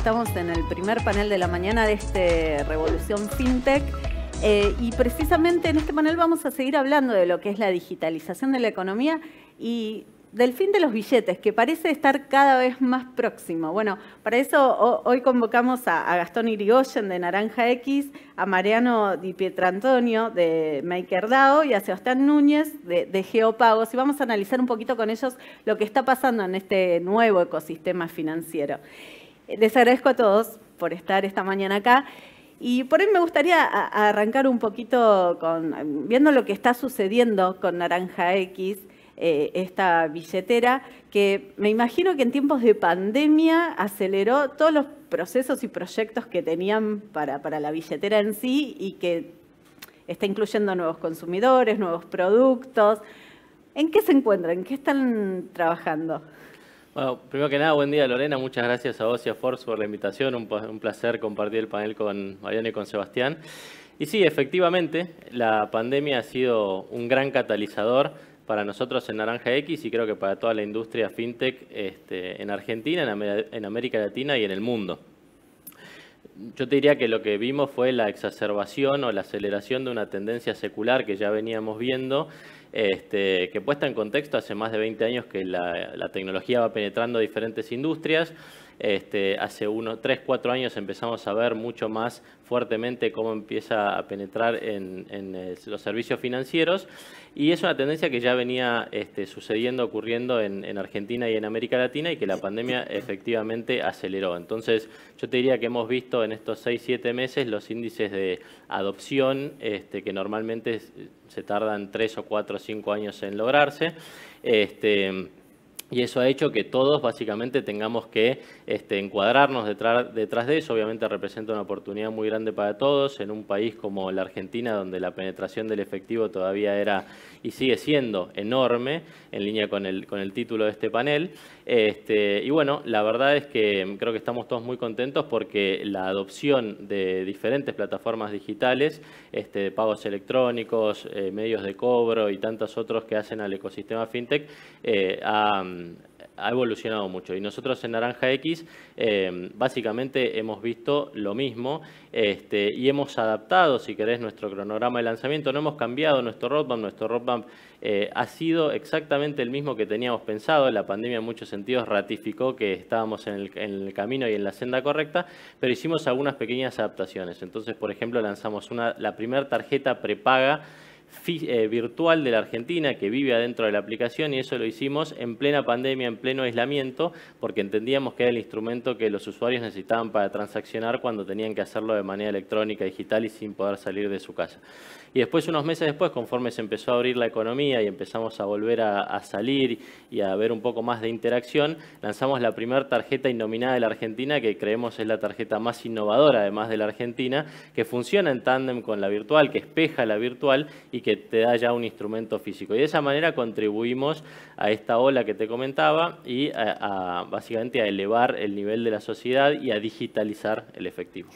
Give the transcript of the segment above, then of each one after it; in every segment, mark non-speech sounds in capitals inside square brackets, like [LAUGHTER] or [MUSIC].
Estamos en el primer panel de la mañana de este Revolución FinTech. Eh, y precisamente en este panel vamos a seguir hablando de lo que es la digitalización de la economía y del fin de los billetes, que parece estar cada vez más próximo. Bueno, para eso hoy convocamos a, Gastón Irigoyen de Naranja X, a Mariano Di Pietrantonio de MakerDAO y a Sebastián Núñez de, de, Geopagos y vamos a analizar un poquito con ellos lo que está pasando en este nuevo ecosistema financiero. Les agradezco a todos por estar esta mañana acá. Y por ahí me gustaría arrancar un poquito con, viendo lo que está sucediendo con Naranja X, eh, esta billetera, que me imagino que en tiempos de pandemia aceleró todos los procesos y proyectos que tenían para, para la billetera en sí y que está incluyendo nuevos consumidores, nuevos productos. ¿En qué se encuentran? ¿En qué están trabajando? Bueno, primero que nada, buen día Lorena, muchas gracias a vos y a Force por la invitación, un, placer compartir el panel con Mariana y con Sebastián. Y sí, efectivamente, la pandemia ha sido un gran catalizador para nosotros en Naranja X y creo que para toda la industria fintech este, en Argentina, en, América Latina y en el mundo. Yo te diría que lo que vimos fue la exacerbación o la aceleración de una tendencia secular que ya veníamos viendo, este, que puesta en contexto hace más de 20 años que la, la tecnología va penetrando diferentes industrias, este, hace unos 3, 4 años empezamos a ver mucho más fuertemente cómo empieza a penetrar en, eh, los servicios financieros y es una tendencia que ya venía este, sucediendo, ocurriendo en, Argentina y en América Latina y que la pandemia efectivamente aceleró. Entonces yo te diría que hemos visto en estos 6, 7 meses los índices de adopción este, que normalmente se tardan 3 o 4 o 5 años en lograrse. Este, y eso ha hecho que todos básicamente tengamos que este, encuadrarnos detrás, detrás, de eso. Obviamente representa una oportunidad muy grande para todos en un país como la Argentina, donde la penetración del efectivo todavía era y sigue siendo enorme, en línea con el, con el título de este panel. Este, y bueno, la verdad es que creo que estamos todos muy contentos porque la adopción de diferentes plataformas digitales, este, pagos electrónicos, eh, medios de cobro y tantos otros que hacen al ecosistema fintech, eh, ha, ha evolucionado mucho. Y nosotros en Naranja X eh, básicamente hemos visto lo mismo este, y hemos adaptado, si querés, nuestro cronograma de lanzamiento. No hemos cambiado nuestro roadmap. Nuestro roadmap eh, ha sido exactamente el mismo que teníamos pensado. La pandemia en muchos sentidos ratificó que estábamos en el, camino y en la senda correcta, pero hicimos algunas pequeñas adaptaciones. Entonces, por ejemplo, lanzamos una, la primera tarjeta prepaga virtual de la Argentina que vive adentro de la aplicación y eso lo hicimos en plena pandemia, en pleno aislamiento, porque entendíamos que era el instrumento que los usuarios necesitaban para transaccionar cuando tenían que hacerlo de manera electrónica, digital y sin poder salir de su casa. Y después, unos meses después, conforme se empezó a abrir la economía y empezamos a volver a, salir y a ver un poco más de interacción, lanzamos la primera tarjeta innominada de la Argentina, que creemos es la tarjeta más innovadora, además de la Argentina, que funciona en tándem con la virtual, que espeja la virtual y que te da ya un instrumento físico. Y de esa manera contribuimos a esta ola que te comentaba y básicamente a elevar el nivel de la sociedad y a digitalizar el efectivo.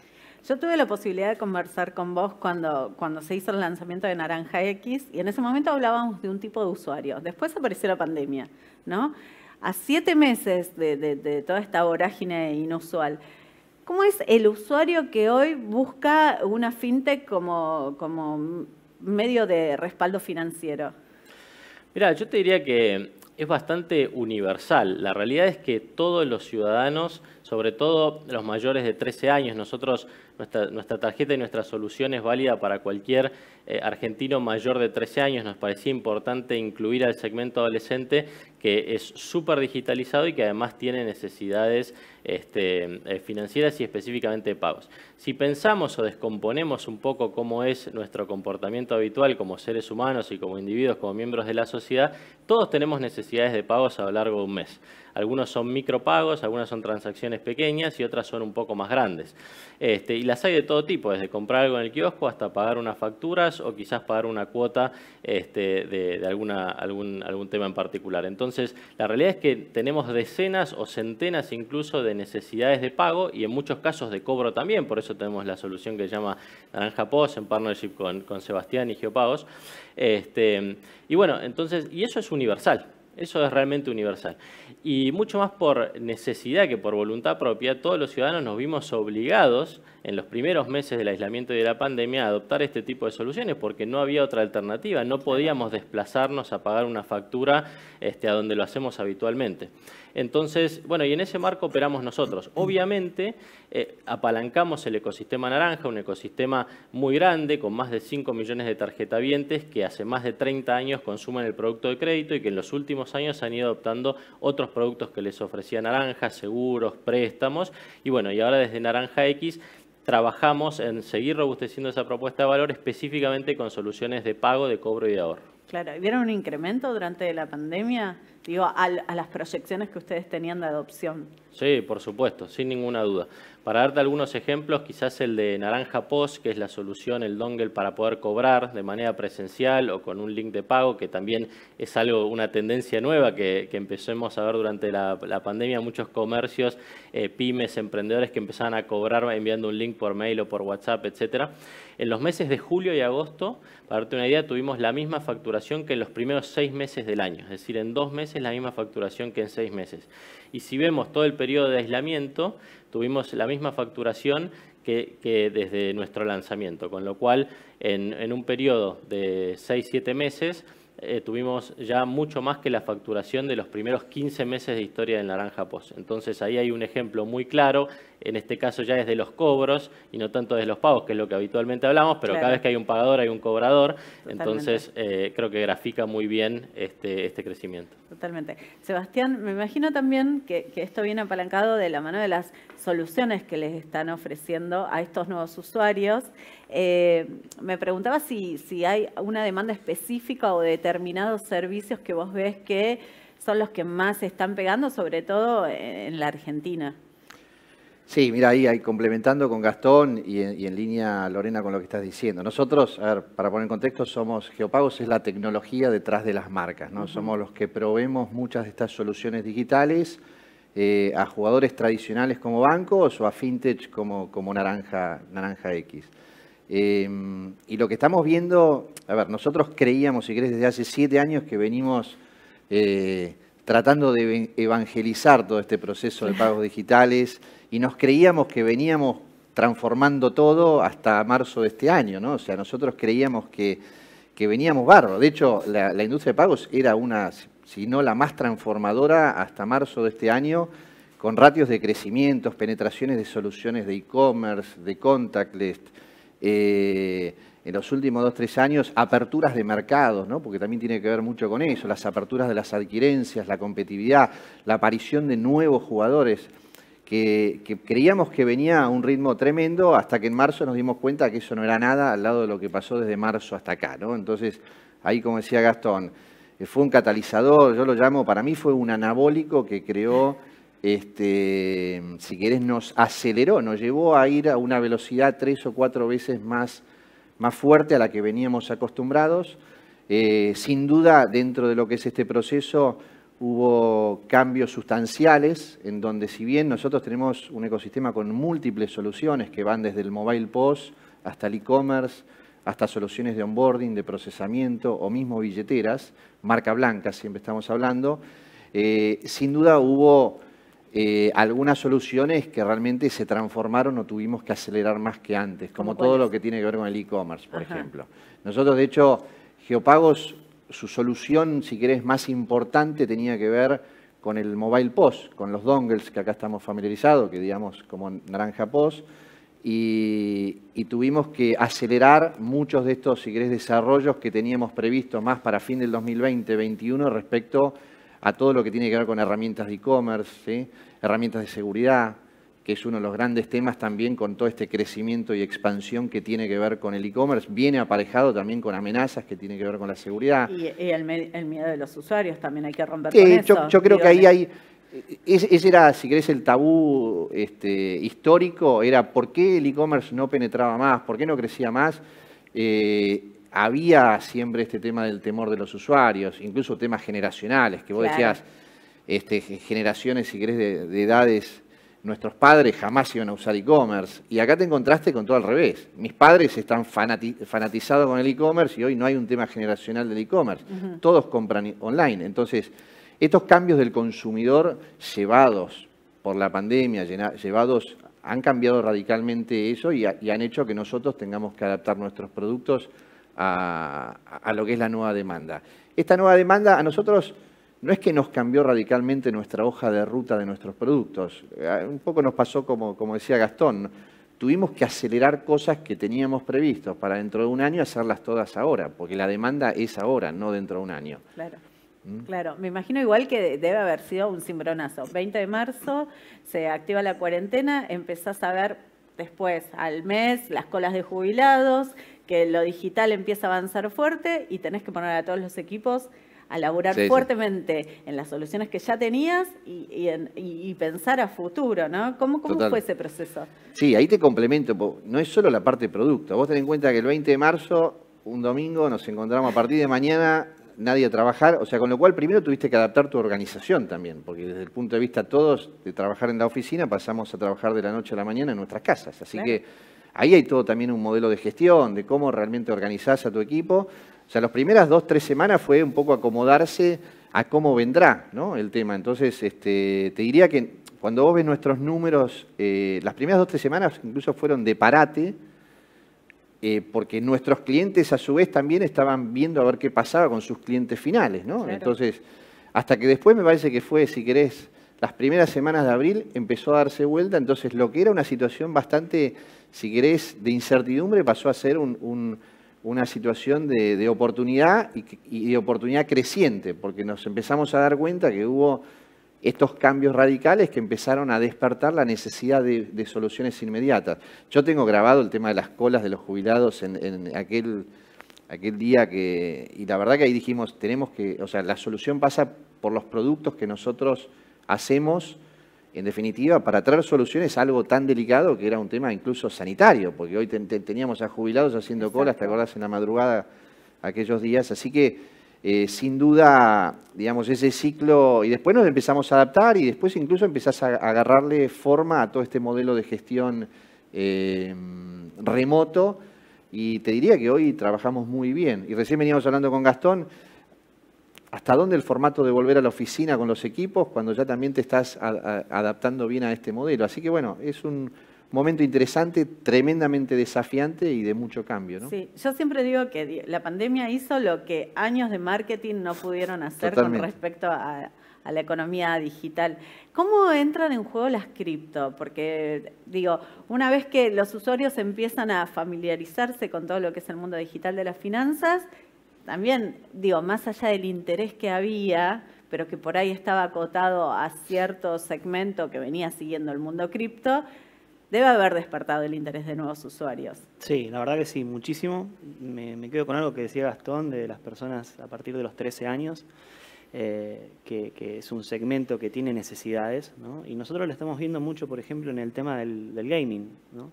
Yo tuve la posibilidad de conversar con vos cuando, cuando se hizo el lanzamiento de Naranja X y en ese momento hablábamos de un tipo de usuario. Después apareció la pandemia, ¿no? A siete meses de, toda esta vorágine inusual, ¿cómo es el usuario que hoy busca una fintech como, como medio de respaldo financiero? Mira, yo te diría que es bastante universal. La realidad es que todos los ciudadanos, sobre todo los mayores de 13 años, nosotros nuestra, tarjeta y nuestra solución es válida para cualquier eh, argentino mayor de 13 años. Nos parecía importante incluir al segmento adolescente que es súper digitalizado y que además tiene necesidades este, eh, financieras y específicamente de pagos. Si pensamos o descomponemos un poco cómo es nuestro comportamiento habitual como seres humanos y como individuos, como miembros de la sociedad, todos tenemos necesidades de pagos a lo largo de un mes. Algunos son micropagos, algunas son transacciones pequeñas y otras son un poco más grandes. Este, y las hay de todo tipo, desde comprar algo en el kiosco hasta pagar unas facturas o quizás pagar una cuota este, de, alguna, algún, algún tema en particular. Entonces, la realidad es que tenemos decenas o centenas incluso de necesidades de pago y en muchos casos de cobro también, por eso tenemos la solución que se llama Naranja Post en partnership con, con Sebastián y Geopagos. Este, y bueno, entonces, y eso es universal. Eso es realmente universal. Y mucho más por necesidad que por voluntad propia, todos los ciudadanos nos vimos obligados en los primeros meses del aislamiento y de la pandemia a adoptar este tipo de soluciones porque no había otra alternativa, no podíamos desplazarnos a pagar una factura este, a donde lo hacemos habitualmente. Entonces, bueno, y en ese marco operamos nosotros. Obviamente, eh, apalancamos el ecosistema naranja, un ecosistema muy grande, con más de 5 millones de tarjetavientes que hace más de 30 años consumen el producto de crédito y que en los últimos años han ido adoptando otros productos que les ofrecía Naranja, seguros, préstamos. Y bueno, y ahora desde Naranja X trabajamos en seguir robusteciendo esa propuesta de valor específicamente con soluciones de pago, de cobro y de ahorro. Claro, ¿vieron un incremento durante la pandemia? Digo, a, las proyecciones que ustedes tenían de adopción. Sí, por supuesto, sin ninguna duda. Para darte algunos ejemplos, quizás el de Naranja Post, que es la solución, el dongle para poder cobrar de manera presencial o con un link de pago, que también es algo, una tendencia nueva que, que empecemos a ver durante la, pandemia, muchos comercios, eh, pymes, emprendedores que empezaban a cobrar enviando un link por mail o por WhatsApp, etcétera. En los meses de julio y agosto, para darte una idea, tuvimos la misma facturación que en los primeros seis meses del año, es decir, en dos meses la misma facturación que en seis meses. Y si vemos todo el periodo de aislamiento, tuvimos la misma facturación que, desde nuestro lanzamiento, con lo cual en, en un periodo de seis, siete meses, eh, tuvimos ya mucho más que la facturación de los primeros 15 meses de historia del Naranja Post. Entonces ahí hay un ejemplo muy claro, en este caso ya es de los cobros y no tanto de los pagos, que es lo que habitualmente hablamos, pero cada vez que hay un pagador hay un cobrador, entonces eh, creo que grafica muy bien este, este crecimiento. Totalmente. Sebastián, me imagino también que, que esto viene apalancado de la mano de las soluciones que les están ofreciendo a estos nuevos usuarios. Eh, me preguntaba si, si hay una demanda específica o determinados servicios que vos ves que son los que más se están pegando, sobre todo en la Argentina. Sí, mira, ahí, ahí complementando con Gastón y en, línea, Lorena, con lo que estás diciendo. Nosotros, a ver, para poner en contexto, somos, Geopagos es la tecnología detrás de las marcas, ¿no? Somos los que proveemos muchas de estas soluciones digitales eh, a jugadores tradicionales como bancos o a fintech como, como Naranja, Naranja X. Eh, y lo que estamos viendo, a ver, nosotros creíamos, si querés, desde hace siete años que venimos eh, tratando de evangelizar todo este proceso de pagos digitales y nos creíamos que veníamos transformando todo hasta marzo de este año, ¿no? O sea, nosotros creíamos que, que veníamos barro. De hecho, la, la industria de pagos era una, si no la más transformadora hasta marzo de este año, con ratios de crecimiento, penetraciones de soluciones de e-commerce, de contactless, eh, en los últimos dos, tres años, aperturas de mercados, ¿no? porque también tiene que ver mucho con eso, las aperturas de las adquirencias, la competitividad, la aparición de nuevos jugadores, que, que, creíamos que venía a un ritmo tremendo hasta que en marzo nos dimos cuenta que eso no era nada al lado de lo que pasó desde marzo hasta acá. ¿no? Entonces, ahí como decía Gastón, fue un catalizador, yo lo llamo, para mí fue un anabólico que creó, este, si querés, nos aceleró, nos llevó a ir a una velocidad tres o cuatro veces más, más fuerte a la que veníamos acostumbrados. Eh, sin duda, dentro de lo que es este proceso, hubo cambios sustanciales en donde si bien nosotros tenemos un ecosistema con múltiples soluciones que van desde el mobile post hasta el e-commerce, hasta soluciones de onboarding, de procesamiento o mismo billeteras, marca blanca siempre estamos hablando, eh, sin duda hubo eh, algunas soluciones que realmente se transformaron o tuvimos que acelerar más que antes, como todo lo que tiene que ver con el e-commerce, por ejemplo. Nosotros, de hecho, Geopagos, su solución, si querés, más importante tenía que ver con el mobile POS, con los dongles que acá estamos familiarizados, que digamos como naranja POS, y, tuvimos que acelerar muchos de estos, si querés, desarrollos que teníamos previsto más para fin del 2020-2021 respecto a todo lo que tiene que ver con herramientas de e-commerce, herramientas de seguridad, que es uno de los grandes temas también con todo este crecimiento y expansión que tiene que ver con el e-commerce, viene aparejado también con amenazas que tienen que ver con la seguridad. Y, el, miedo de los usuarios también hay que romper con eso. Yo creo que ahí hay ese era, si querés, el tabú este, histórico, era por qué el e-commerce no penetraba más, por qué no crecía más. Eh, había siempre este tema del temor de los usuarios, incluso temas generacionales, que vos decías, este, generaciones, si querés, de, edades, nuestros padres jamás iban a usar e-commerce. Y acá te encontraste con todo al revés. Mis padres están fanatizados con el e-commerce y hoy no hay un tema generacional del e-commerce. Todos compran online. Entonces, Estos cambios del consumidor llevados por la pandemia, llevados, han cambiado radicalmente eso y, han hecho que nosotros tengamos que adaptar nuestros productos a, a lo que es la nueva demanda. Esta nueva demanda a nosotros no es que nos cambió radicalmente nuestra hoja de ruta de nuestros productos. Eh, un poco nos pasó como, como decía Gastón, tuvimos que acelerar cosas que teníamos previstos para dentro de un año hacerlas todas ahora, porque la demanda es ahora, no dentro de un año. Claro. ¿Mm? Claro, me imagino igual que debe haber sido un cimbronazo. 20 de marzo se activa la cuarentena, empezás a ver después al mes las colas de jubilados, que lo digital empieza a avanzar fuerte y tenés que poner a todos los equipos a laburar fuertemente en las soluciones que ya tenías y, pensar a futuro, ¿no? ¿Cómo, cómo fue ese proceso? Sí, ahí te complemento, no es solo la parte de producto. Vos ten en cuenta que el 20 de marzo, un domingo, nos encontramos a partir de mañana nadie a trabajar, o sea, con lo cual primero tuviste que adaptar tu organización también, porque desde el punto de vista todos de trabajar en la oficina pasamos a trabajar de la noche a la mañana en nuestras casas, así que ahí hay todo también un modelo de gestión, de cómo realmente organizás a tu equipo, o sea, las primeras dos, tres semanas fue un poco acomodarse a cómo vendrá ¿no? el tema. Entonces, este, te diría que cuando vos ves nuestros números, eh, las primeras dos, tres semanas incluso fueron de parate, eh, porque nuestros clientes a su vez también estaban viendo a ver qué pasaba con sus clientes finales, ¿no? Entonces, hasta que después me parece que fue, si querés, las primeras semanas de abril empezó a darse vuelta, entonces lo que era una situación bastante, si querés, de incertidumbre pasó a ser un una situación de, oportunidad y, de oportunidad creciente, porque nos empezamos a dar cuenta que hubo estos cambios radicales que empezaron a despertar la necesidad de, soluciones inmediatas. Yo tengo grabado el tema de las colas de los jubilados en, aquel, aquel día que, y la verdad que ahí dijimos, tenemos que, o sea, la solución pasa por los productos que nosotros hacemos en definitiva, para traer soluciones a algo tan delicado que era un tema incluso sanitario, porque hoy teníamos a jubilados haciendo colas, ¿te acordás en la madrugada aquellos días? Así que, eh, sin duda, digamos, ese ciclo, y después nos empezamos a adaptar y después incluso empezás a, agarrarle forma a todo este modelo de gestión eh, remoto, y te diría que hoy trabajamos muy bien. Y recién veníamos hablando con Gastón, hasta dónde el formato de volver a la oficina con los equipos cuando ya también te estás adaptando bien a este modelo. Así que bueno, es un momento interesante, tremendamente desafiante y de mucho cambio. ¿no? Sí, yo siempre digo que la pandemia hizo lo que años de marketing no pudieron hacer con respecto a, a la economía digital. ¿Cómo entran en juego las cripto? Porque, digo, una vez que los usuarios empiezan a familiarizarse con todo lo que es el mundo digital de las finanzas, también, digo, más allá del interés que había, pero que por ahí estaba acotado a cierto segmento que venía siguiendo el mundo cripto, debe haber despertado el interés de nuevos usuarios. Sí, la verdad que sí, muchísimo. Me, quedo con algo que decía Gastón de las personas a partir de los 13 años, eh, que, es un segmento que tiene necesidades, ¿no? y nosotros lo estamos viendo mucho, por ejemplo, en el tema del, gaming. ¿no?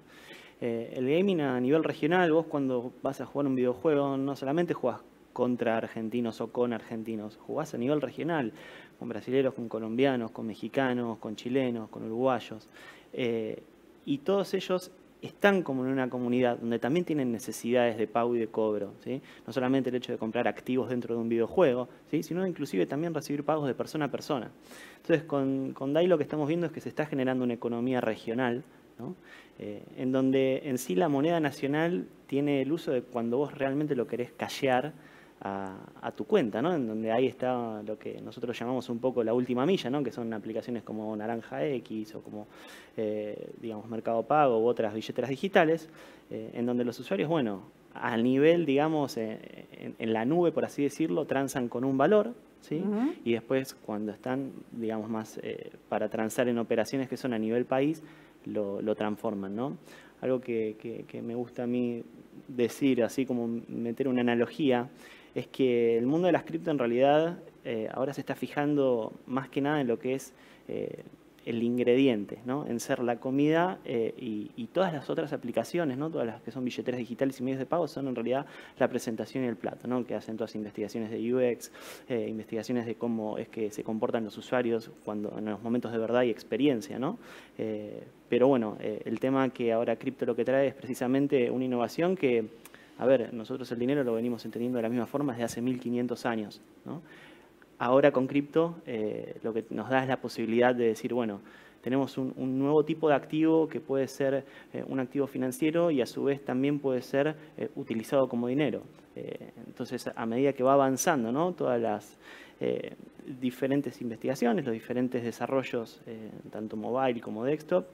Eh, el gaming a nivel regional, vos cuando vas a jugar un videojuego, no solamente jugás contra argentinos o con argentinos, jugás a nivel regional, con brasileños, con colombianos, con mexicanos, con chilenos, con uruguayos. Eh, y todos ellos están como en una comunidad donde también tienen necesidades de pago y de cobro. No solamente el hecho de comprar activos dentro de un videojuego, sino inclusive también recibir pagos de persona a persona. Entonces, con, con DAI lo que estamos viendo es que se está generando una economía regional, eh, en donde en sí la moneda nacional tiene el uso de cuando vos realmente lo querés callear, a, tu cuenta, ¿no? En donde ahí está lo que nosotros llamamos un poco la última milla, ¿no? Que son aplicaciones como Naranja X o como, eh, digamos, Mercado Pago u otras billeteras digitales, eh, en donde los usuarios, bueno, a nivel, digamos, eh, en, la nube, por así decirlo, transan con un valor, ¿sí? Y después, cuando están, digamos, más para transar en operaciones que son a nivel país, lo, lo transforman, ¿no? Algo que, que, que me gusta a mí decir, así como meter una analogía, es que el mundo de las cripto en realidad eh, ahora se está fijando más que nada en lo que es eh, el ingrediente, ¿no? en ser la comida eh, y, todas las otras aplicaciones, ¿no? todas las que son billeteras digitales y medios de pago, son en realidad la presentación y el plato, ¿no? que hacen todas investigaciones de UX, investigaciones de cómo es que se comportan los usuarios cuando en los momentos de verdad y experiencia. ¿no? pero bueno, el tema que ahora cripto lo que trae es precisamente una innovación que a ver, nosotros el dinero lo venimos entendiendo de la misma forma desde hace 1500 años. ahora con cripto eh, lo que nos da es la posibilidad de decir, bueno, tenemos un, nuevo tipo de activo que puede ser eh, un activo financiero y a su vez también puede ser eh, utilizado como dinero. entonces, a medida que va avanzando ¿no? todas las diferentes investigaciones, los diferentes desarrollos, tanto mobile como desktop,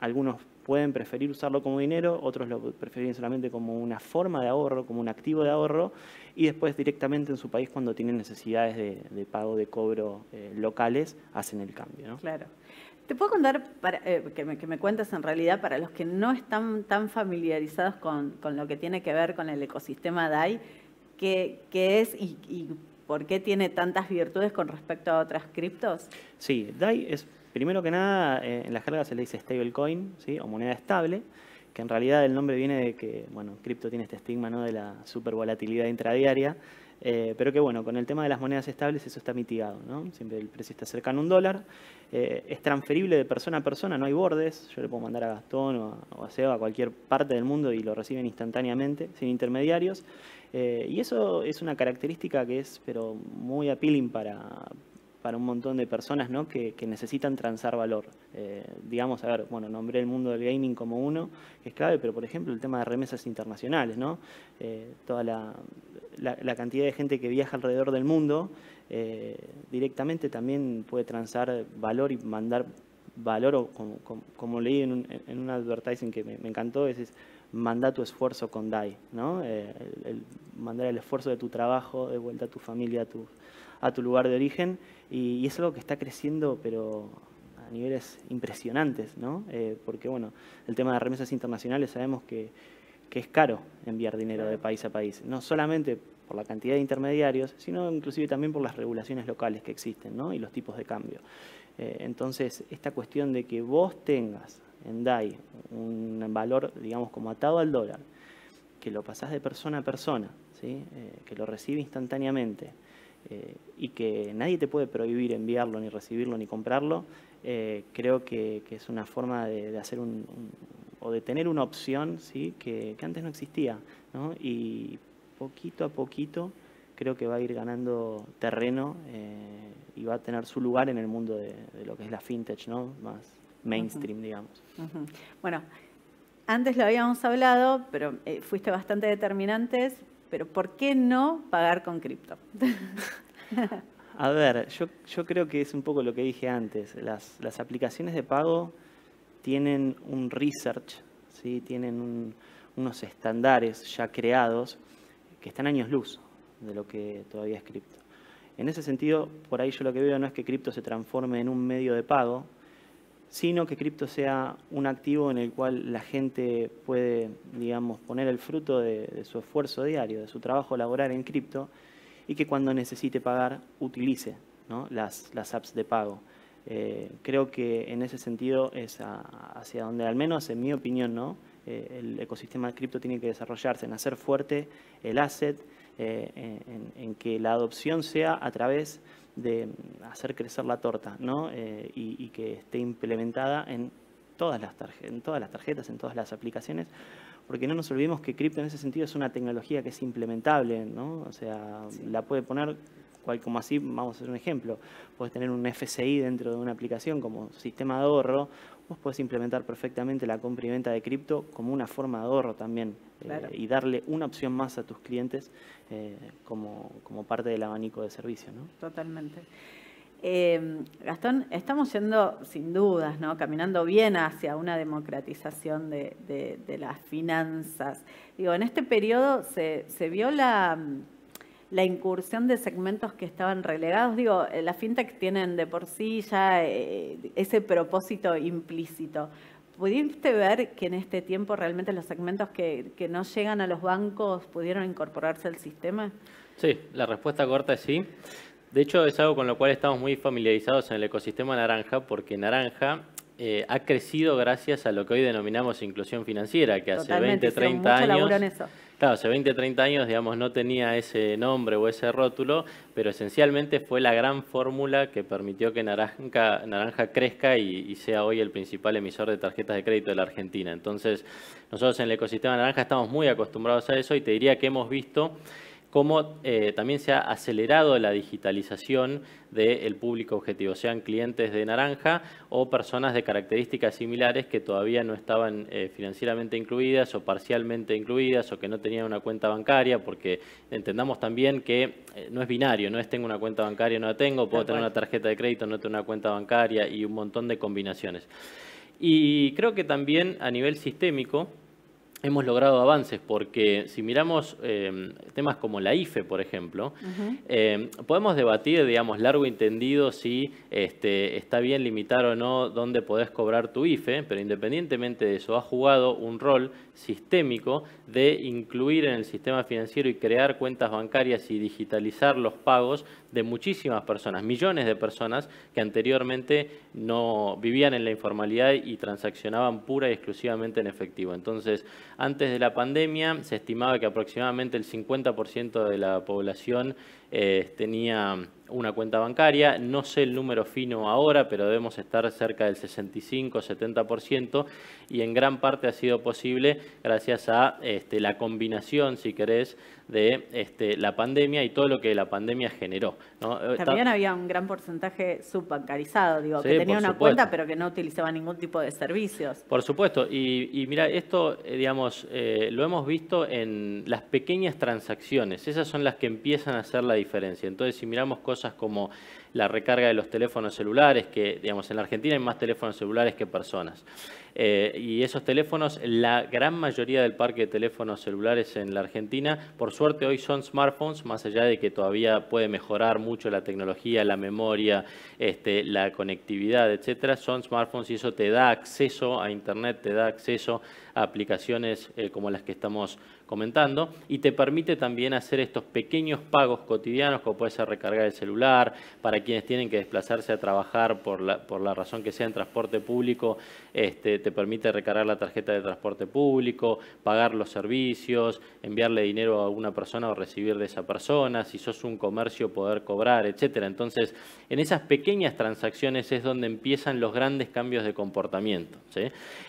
algunos pueden preferir usarlo como dinero, otros lo prefieren solamente como una forma de ahorro, como un activo de ahorro, y después directamente en su país cuando tienen necesidades de, pago de cobro eh, locales, hacen el cambio. Claro. ¿Te puedo contar, para, eh, que, me, que, me, cuentes en realidad, para los que no están tan familiarizados con, lo que tiene que ver con el ecosistema DAI, qué, qué es y, y, por qué tiene tantas virtudes con respecto a otras criptos? Sí, DAI es Primero que nada, eh, en la jerga se le dice stablecoin, ¿sí? o moneda estable, que en realidad el nombre viene de que, bueno, cripto tiene este estigma ¿no? de la supervolatilidad intradiaria, eh, pero que bueno, con el tema de las monedas estables eso está mitigado, ¿no? Siempre el precio está cercano a un dólar, eh, es transferible de persona a persona, no hay bordes, yo le puedo mandar a Gastón o a, Seba a cualquier parte del mundo y lo reciben instantáneamente, sin intermediarios, y eso es una característica que es pero muy appealing para, para un montón de personas ¿no? que, necesitan transar valor. Eh, digamos, a ver, bueno, nombré el mundo del gaming como uno, que es clave, pero por ejemplo el tema de remesas internacionales, ¿no? Eh, toda la, cantidad de gente que viaja alrededor del mundo eh, directamente también puede transar valor y mandar valor, o como, leí en un, en un, advertising que me, encantó, es, es manda tu esfuerzo con DAI, ¿no? el, mandar el esfuerzo de tu trabajo de vuelta a tu familia, a tu, a tu lugar de origen y, es algo que está creciendo, pero a niveles impresionantes, ¿no? Eh, porque, bueno, el tema de remesas internacionales sabemos que, es caro enviar dinero de país a país, no solamente por la cantidad de intermediarios, sino inclusive también por las regulaciones locales que existen ¿no? y los tipos de cambio. Eh, entonces, esta cuestión de que vos tengas en DAI un valor, digamos, como atado al dólar, que lo pasás de persona a persona, ¿sí? Eh, que lo recibe instantáneamente, eh, y que nadie te puede prohibir enviarlo, ni recibirlo, ni comprarlo, eh, creo que, es una forma de, hacer un, o de tener una opción ¿sí? que, antes no existía. ¿no? Y poquito a poquito creo que va a ir ganando terreno eh, y va a tener su lugar en el mundo de, lo que es la fintech, ¿no? más mainstream, digamos. Bueno, antes lo habíamos hablado, pero fuiste bastante determinantes pero ¿por qué no pagar con cripto? [LAUGHS] A ver, yo, yo, creo que es un poco lo que dije antes. Las, aplicaciones de pago tienen un research, ¿sí? tienen unos estándares ya creados que están años luz de lo que todavía es cripto. En ese sentido, por ahí yo lo que veo no es que cripto se transforme en un medio de pago, sino que cripto sea un activo en el cual la gente puede, digamos, poner el fruto de, su esfuerzo diario, de su trabajo laboral en cripto, y que cuando necesite pagar utilice las, las, apps de pago. Eh, creo que en ese sentido es hacia donde, al menos en mi opinión, ¿no? Eh, el ecosistema de cripto tiene que desarrollarse, en hacer fuerte el asset, eh, en, que la adopción sea a través de hacer crecer la torta ¿no? Eh, y, que esté implementada en todas, las en todas las tarjetas, en todas las aplicaciones, porque no nos olvidemos que cripto en ese sentido es una tecnología que es implementable, ¿no? o sea, la puede poner cual, como así, vamos a hacer un ejemplo, puedes tener un FCI dentro de una aplicación como sistema de ahorro, vos puedes implementar perfectamente la compra y venta de cripto como una forma de ahorro también eh, y darle una opción más a tus clientes eh, como, como, parte del abanico de servicio. ¿no? Totalmente. Eh, Gastón, estamos yendo sin dudas, ¿no? caminando bien hacia una democratización de, de, las finanzas. Digo, en este periodo se, se vio la la incursión de segmentos que estaban relegados. Digo, eh, las fintech tienen de por sí ya eh, ese propósito implícito. ¿Pudiste ver que en este tiempo realmente los segmentos que, que, no llegan a los bancos pudieron incorporarse al sistema? Sí, la respuesta corta es sí. De hecho, es algo con lo cual estamos muy familiarizados en el ecosistema naranja, porque naranja eh, ha crecido gracias a lo que hoy denominamos inclusión financiera, que hace 20, 30 años... Claro, hace 20, 30 años, digamos, no tenía ese nombre o ese rótulo, pero esencialmente fue la gran fórmula que permitió que Naranja, Naranja crezca y, sea hoy el principal emisor de tarjetas de crédito de la Argentina. Entonces, nosotros en el ecosistema Naranja estamos muy acostumbrados a eso y te diría que hemos visto cómo eh, también se ha acelerado la digitalización del público objetivo, sean clientes de naranja o personas de características similares que todavía no estaban eh, financieramente incluidas o parcialmente incluidas o que no tenían una cuenta bancaria, porque entendamos también que eh, no es binario, no es tengo una cuenta bancaria, no la tengo, puedo tener una tarjeta de crédito, no tengo una cuenta bancaria y un montón de combinaciones. Y creo que también a nivel sistémico, hemos logrado avances porque si miramos eh, temas como la IFE, por ejemplo, eh, podemos debatir, digamos, largo entendido si este, está bien limitar o no dónde podés cobrar tu IFE, pero independientemente de eso, ha jugado un rol sistémico de incluir en el sistema financiero y crear cuentas bancarias y digitalizar los pagos de muchísimas personas, millones de personas que anteriormente no vivían en la informalidad y transaccionaban pura y exclusivamente en efectivo. Entonces, antes de la pandemia se estimaba que aproximadamente el 50% de la población eh, tenía una cuenta bancaria. No sé el número fino ahora, pero debemos estar cerca del 65-70% y en gran parte ha sido posible gracias a este, la combinación, si querés, de este, la pandemia y todo lo que la pandemia generó. Eh, También había un gran porcentaje subbancarizado, digo, que tenía una cuenta pero que no utilizaba ningún tipo de servicios. Por supuesto, y, mira, esto, eh, digamos, eh, lo hemos visto en las pequeñas transacciones, esas son las que empiezan a hacer la diferencia. Entonces, si miramos cosas como la recarga de los teléfonos celulares, que digamos en la Argentina hay más teléfonos celulares que personas. Eh, y esos teléfonos, la gran mayoría del parque de teléfonos celulares en la Argentina, por suerte hoy son smartphones, más allá de que todavía puede mejorar mucho la tecnología, la memoria, este, la conectividad, etcétera, son smartphones y eso te da acceso a Internet, te da acceso a aplicaciones eh, como las que estamos comentando y te permite también hacer estos pequeños pagos cotidianos como puede ser recargar el celular, para quienes tienen que desplazarse a trabajar por la, por la razón que sea en transporte público, este, te permite recargar la tarjeta de transporte público, pagar los servicios, enviarle dinero a una persona o recibir de esa persona, si sos un comercio poder cobrar, etcétera. Entonces, en esas pequeñas transacciones es donde empiezan los grandes cambios de comportamiento.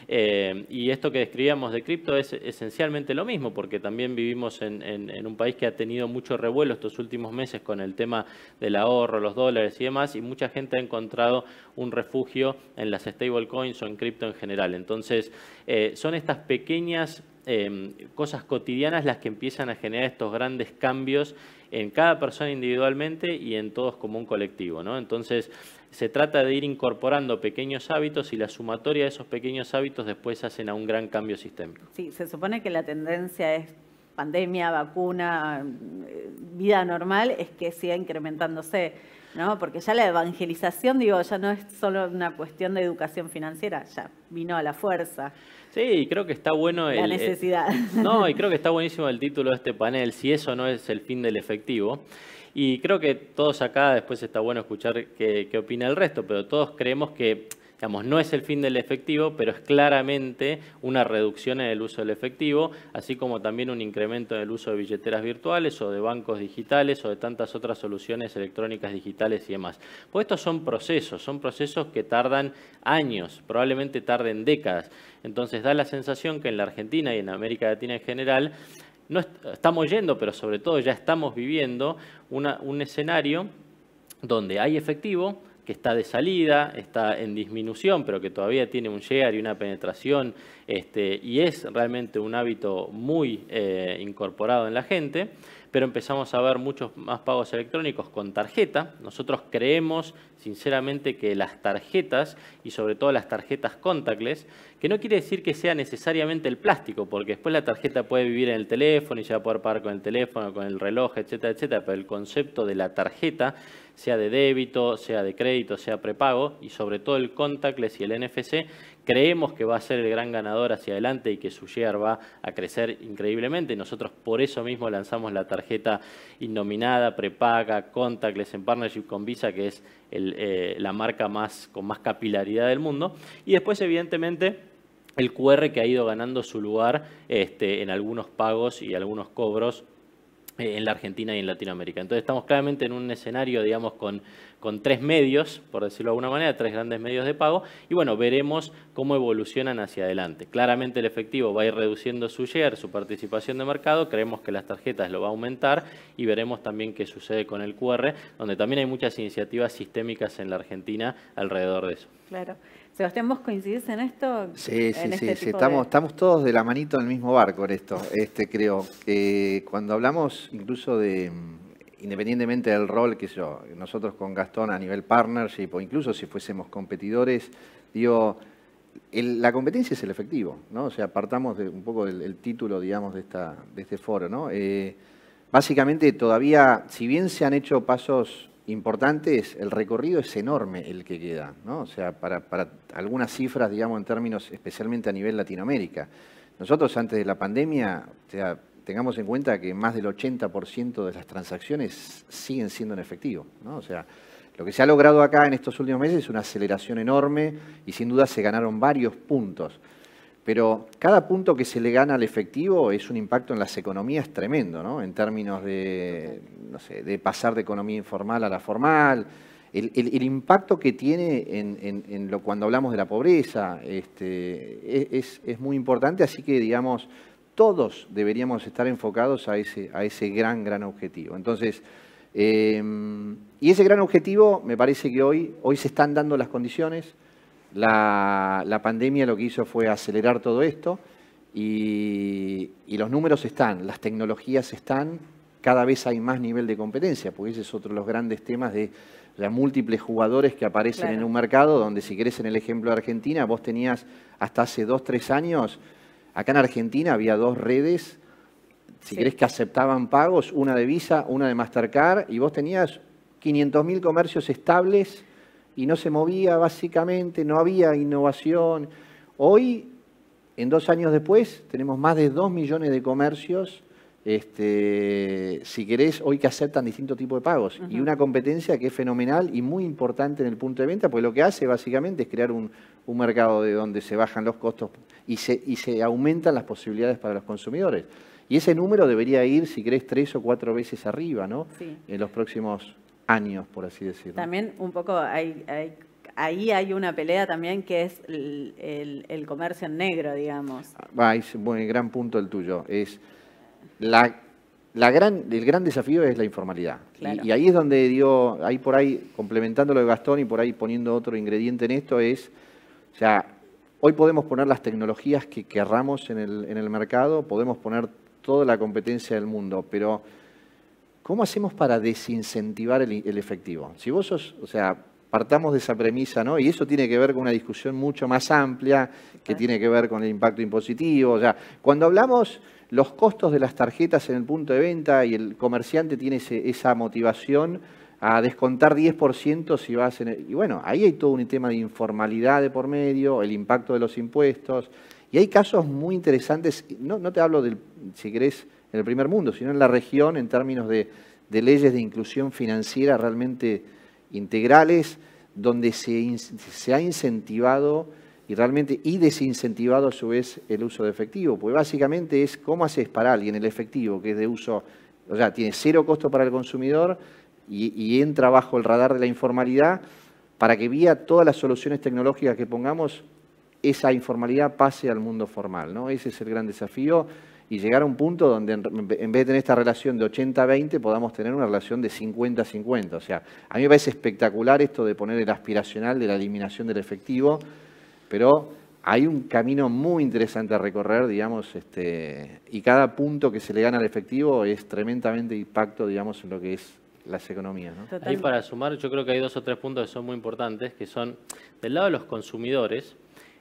Eh, y esto que describíamos de cripto es esencialmente lo mismo, porque porque también vivimos en, un país que ha tenido mucho revuelo estos últimos meses con el tema del ahorro, los dólares y demás, y mucha gente ha encontrado un refugio en las stablecoins o en cripto en general. Entonces, eh, son estas pequeñas em, cosas cotidianas las que empiezan a generar estos grandes cambios en cada persona individualmente y en todos como un colectivo. ¿no? Entonces, se trata de ir incorporando pequeños hábitos y la sumatoria de esos pequeños hábitos después hacen a un gran cambio sistémico. Sí, se supone que la tendencia es pandemia, vacuna, eh, vida normal, es que siga incrementándose, ¿no? Porque ya la evangelización, digo, ya no es solo una cuestión de educación financiera, ya vino a la fuerza. Sí, creo que está bueno el... La necesidad. no, y creo que está buenísimo el título de este panel, si eso no es el fin del efectivo. Y creo que todos acá, después está bueno escuchar qué, opina el resto, pero todos creemos que digamos, no es el fin del efectivo, pero es claramente una reducción en el uso del efectivo, así como también un incremento en el uso de billeteras virtuales o de bancos digitales o de tantas otras soluciones electrónicas digitales y demás. Pues estos son procesos, son procesos que tardan años, probablemente tarden décadas. Entonces da la sensación que en la Argentina y en América Latina en general no estamos yendo, pero sobre todo ya estamos viviendo un escenario donde hay efectivo que está de salida, está en disminución, pero que todavía tiene un share y una penetración, este, y es realmente un hábito muy eh, incorporado en la gente pero empezamos a ver muchos más pagos electrónicos con tarjeta. Nosotros creemos sinceramente que las tarjetas, y sobre todo las tarjetas contactless, que no quiere decir que sea necesariamente el plástico, porque después la tarjeta puede vivir en el teléfono y se va a poder pagar con el teléfono, con el reloj, etcétera, etcétera, pero el concepto de la tarjeta, sea de débito, sea de crédito, sea prepago, y sobre todo el contactless y el NFC, Creemos que va a ser el gran ganador hacia adelante y que su share va a crecer increíblemente. Nosotros por eso mismo lanzamos la tarjeta innominada, prepaga, contactless en partnership con Visa, que es eh, la marca más, con más capilaridad del mundo. Y después, evidentemente, el QR que ha ido ganando su lugar este, en algunos pagos y algunos cobros en la Argentina y en Latinoamérica. Entonces estamos claramente en un escenario, digamos, con, tres medios, por decirlo de alguna manera, tres grandes medios de pago, y bueno, veremos cómo evolucionan hacia adelante. Claramente el efectivo va a ir reduciendo su share, su participación de mercado, creemos que las tarjetas lo va a aumentar y veremos también qué sucede con el QR, donde también hay muchas iniciativas sistémicas en la Argentina alrededor de eso. Claro. Sebastián, ¿vos coincidís en esto? Sí, sí, este sí, Estamos, estamos todos de la manito en el mismo barco en esto, este, creo. que cuando hablamos incluso de, independientemente del rol que yo, nosotros con Gastón a nivel partnership o incluso si fuésemos competidores, digo, la competencia es el efectivo, ¿no? O sea, apartamos de un poco del título, digamos, de, esta, de este foro, ¿no? Eh, básicamente todavía, si bien se han hecho pasos importantes, el recorrido es enorme el que queda, ¿no? O sea, para, algunas cifras, digamos, en términos especialmente a nivel Latinoamérica. Nosotros antes de la pandemia, o sea, tengamos en cuenta que más del 80% de las transacciones siguen siendo en efectivo, ¿no? O sea, lo que se ha logrado acá en estos últimos meses es una aceleración enorme y sin duda se ganaron varios puntos. Pero cada punto que se le gana al efectivo es un impacto en las economías tremendo, ¿no? En términos de, no sé, de pasar de economía informal a la formal, el, impacto que tiene en, lo, cuando hablamos de la pobreza este, es, muy importante, así que, digamos, todos deberíamos estar enfocados a ese, a ese gran, gran objetivo. Entonces, em, y ese gran objetivo, me parece que hoy, hoy se están dando las condiciones, la, pandemia lo que hizo fue acelerar todo esto y, los números están, las tecnologías están, cada vez hay más nivel de competencia, porque ese es otro de los grandes temas de los múltiples jugadores que aparecen en un mercado donde si querés en el ejemplo de Argentina, vos tenías hasta hace dos, tres años, acá en Argentina había dos redes, si querés que aceptaban pagos, una de Visa, una de Mastercard, y vos tenías 500.000 comercios estables y no se movía básicamente, no había innovación. Hoy, en dos años después, tenemos más de dos millones de comercios, este, si querés, hoy que aceptan distintos tipos de pagos. Y una competencia que es fenomenal y muy importante en el punto de venta, porque lo que hace básicamente es crear un, mercado de donde se bajan los costos y se, y se aumentan las posibilidades para los consumidores. Y ese número debería ir, si querés, tres o cuatro veces arriba, ¿no? En los próximos años, por así decirlo. También un poco hay, ahí hay una pelea también que es el, comercio en negro, digamos. Ah, es un gran punto el tuyo. Es la, la gran, el gran desafío es la informalidad. Y, ahí es donde dio, ahí por ahí, complementando lo de Gastón y por ahí poniendo otro ingrediente en esto, es, o sea, hoy podemos poner las tecnologías que querramos en el, en el mercado, podemos poner toda la competencia del mundo, pero ¿Cómo hacemos para desincentivar el, efectivo? Si vos sos, o sea, partamos de esa premisa, ¿no? Y eso tiene que ver con una discusión mucho más amplia, que tiene que ver con el impacto impositivo. O sea, cuando hablamos los costos de las tarjetas en el punto de venta y el comerciante tiene esa motivación a descontar 10% si vas en... y bueno, ahí hay todo un tema de informalidad de por medio, el impacto de los impuestos. Y hay casos muy interesantes, no, no te hablo del, si querés, en el primer mundo, sino en la región en términos de, leyes de inclusión financiera realmente integrales, donde se, ha incentivado y realmente y desincentivado a su vez el uso de efectivo. Pues básicamente es cómo haces para alguien el efectivo, que es de uso, o sea, tiene cero costo para el consumidor y, entra bajo el radar de la informalidad para que vía todas las soluciones tecnológicas que pongamos, esa informalidad pase al mundo formal. Ese es el gran desafío y llegar a un punto donde en vez de tener esta relación de 80-20 podamos tener una relación de 50-50. O sea, a mí me parece espectacular esto de poner el aspiracional de la eliminación del efectivo, pero hay un camino muy interesante a recorrer, digamos, este, y cada punto que se le gana al efectivo es tremendamente impacto, digamos, en lo que es las economías. ¿no? Ahí para sumar, yo creo que hay dos o tres puntos que son muy importantes, que son del lado de los consumidores,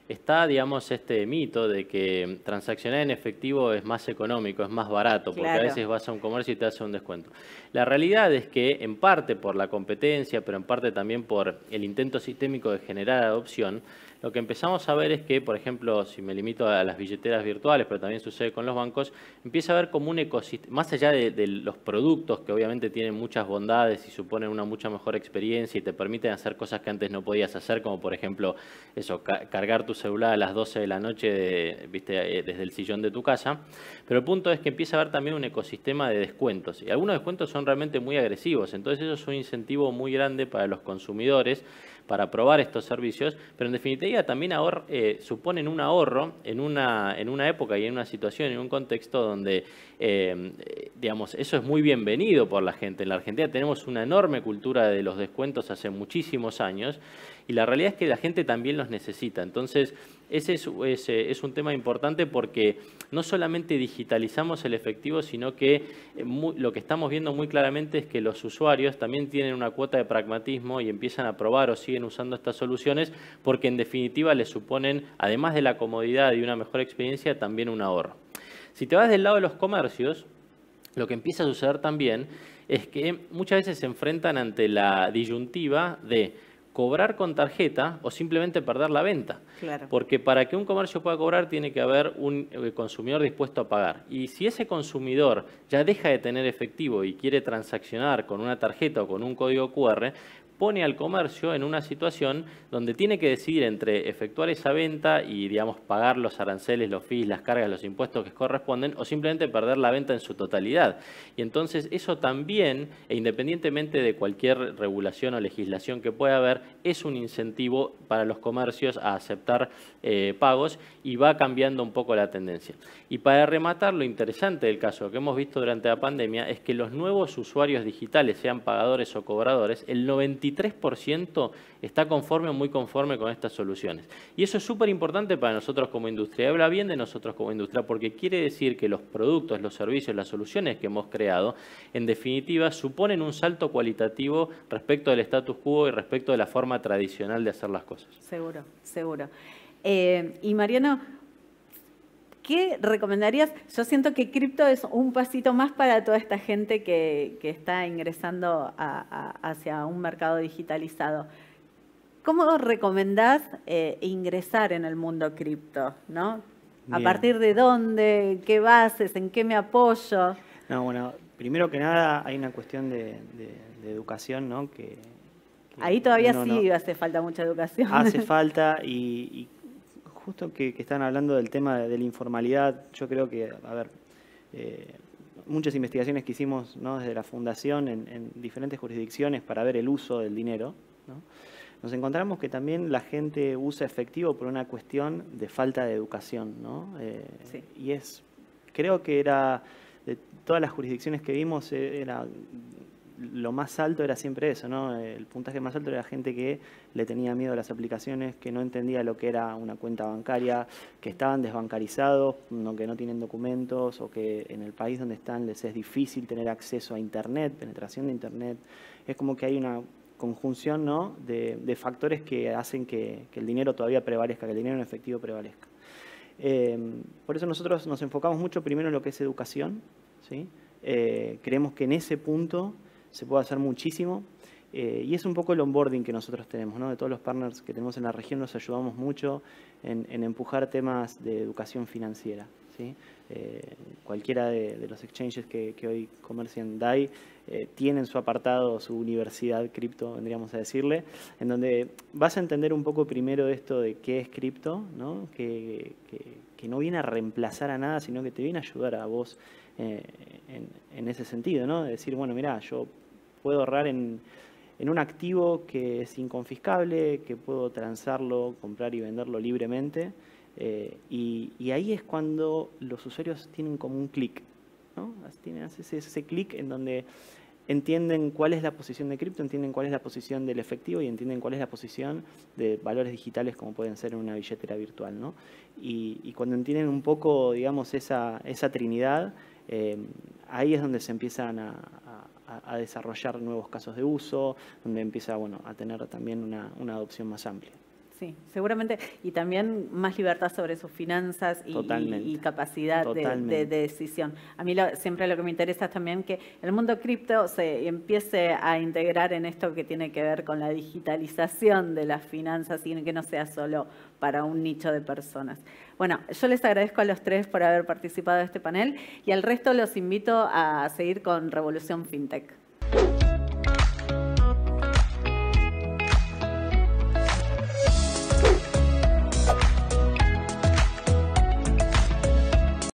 está, digamos, este mito de que transaccionar en efectivo es más económico, es más barato, porque a veces vas a un comercio y te hace un descuento. La realidad es que, en parte por la competencia, pero en parte también por el intento sistémico de generar adopción, lo que empezamos a ver es que, por ejemplo, si me limito a las billeteras virtuales, pero también sucede con los bancos, empieza a haber como un ecosistema, más allá de, los productos que obviamente tienen muchas bondades y suponen una mucha mejor experiencia y te permiten hacer cosas que antes no podías hacer, como por ejemplo eso, cargar tu celular a las 12 de la noche ¿viste? Eh, desde el sillón de tu casa. Pero el punto es que empieza a haber también un ecosistema de descuentos. Y algunos descuentos son realmente muy agresivos. Entonces eso es un incentivo muy grande para los consumidores para probar estos servicios, pero en definitiva también eh, suponen un ahorro en una, en una época y en una situación, en un contexto donde, eh, digamos, eso es muy bienvenido por la gente. En la Argentina tenemos una enorme cultura de los descuentos hace muchísimos años y la realidad es que la gente también los necesita. Entonces, ese es, un tema importante porque no solamente digitalizamos el efectivo, sino que eh, lo que estamos viendo muy claramente es que los usuarios también tienen una cuota de pragmatismo y empiezan a probar o siguen usando estas soluciones porque en definitiva les suponen, además de la comodidad y una mejor experiencia, también un ahorro. Si te vas del lado de los comercios, lo que empieza a suceder también es que muchas veces se enfrentan ante la disyuntiva de cobrar con tarjeta o simplemente perder la venta. Porque para que un comercio pueda cobrar tiene que haber un eh, consumidor dispuesto a pagar. Y si ese consumidor ya deja de tener efectivo y quiere transaccionar con una tarjeta o con un código QR, pone al comercio en una situación donde tiene que decidir entre efectuar esa venta y, digamos, pagar los aranceles, los fees, las cargas, los impuestos que corresponden, o simplemente perder la venta en su totalidad. Y entonces eso también, e independientemente de cualquier regulación o legislación que pueda haber, es un incentivo para los comercios a aceptar eh, pagos y va cambiando un poco la tendencia. Y para rematar, lo interesante del caso que hemos visto durante la pandemia es que los nuevos usuarios digitales, sean pagadores o cobradores, el 90 23% está conforme o muy conforme con estas soluciones. Y eso es súper importante para nosotros como industria. Habla bien de nosotros como industria porque quiere decir que los productos, los servicios, las soluciones que hemos creado, en definitiva, suponen un salto cualitativo respecto del status quo y respecto de la forma tradicional de hacer las cosas. Seguro, seguro. Eh, y Mariano, ¿Qué recomendarías? Yo siento que cripto es un pasito más para toda esta gente que, está ingresando hacia un mercado digitalizado. ¿Cómo recomendás eh, ingresar en el mundo cripto? ¿no? ¿A partir de dónde? ¿Qué bases? ¿En qué me apoyo? No, bueno, primero que nada hay una cuestión de, educación, ¿no? Que, Ahí todavía sí hace falta mucha educación. Hace [LAUGHS] falta y justo que, están hablando del tema de, la informalidad, yo creo que, a ver, eh, muchas investigaciones que hicimos ¿no? desde la fundación en, diferentes jurisdicciones para ver el uso del dinero, nos encontramos que también la gente usa efectivo por una cuestión de falta de educación. ¿no? Eh, y es, creo que era, de todas las jurisdicciones que vimos, eh, era lo más alto era siempre eso, ¿no? El puntaje más alto era gente que le tenía miedo a las aplicaciones, que no entendía lo que era una cuenta bancaria, que estaban desbancarizados, que no tienen documentos o que en el país donde están les es difícil tener acceso a Internet, penetración de Internet. Es como que hay una conjunción ¿no? de, factores que hacen que, el dinero todavía prevalezca, que el dinero en efectivo prevalezca. Eh, por eso nosotros nos enfocamos mucho primero en lo que es educación. ¿sí? Eh, creemos que en ese punto se puede hacer muchísimo. Eh, y es un poco el onboarding que nosotros tenemos, ¿no? de todos los partners que tenemos en la región, nos ayudamos mucho en, empujar temas de educación financiera. ¿sí? Eh, cualquiera de, los exchanges que, hoy comercian DAI eh, tienen su apartado, su universidad cripto, vendríamos a decirle, en donde vas a entender un poco primero esto de qué es cripto, ¿no? Que, que, no viene a reemplazar a nada, sino que te viene a ayudar a vos en, en, ese sentido, ¿no? de decir, bueno, mira, yo puedo ahorrar en, un activo que es inconfiscable, que puedo transarlo, comprar y venderlo libremente. Eh, y, ahí es cuando los usuarios tienen como un clic, ¿no? Tienen ese, ese clic en donde entienden cuál es la posición de cripto, entienden cuál es la posición del efectivo y entienden cuál es la posición de valores digitales como pueden ser en una billetera virtual, ¿no? Y, cuando entienden un poco, digamos, esa, esa trinidad, eh, ahí es donde se empiezan a, a, desarrollar nuevos casos de uso, donde empieza bueno, a tener también una, una adopción más amplia. Sí, seguramente. Y también más libertad sobre sus finanzas y, capacidad de, decisión. A mí siempre lo que me interesa es también que el mundo cripto se empiece a integrar en esto que tiene que ver con la digitalización de las finanzas y que no sea solo para un nicho de personas. Bueno, yo les agradezco a los tres por haber participado de este panel y al resto los invito a seguir con Revolución FinTech.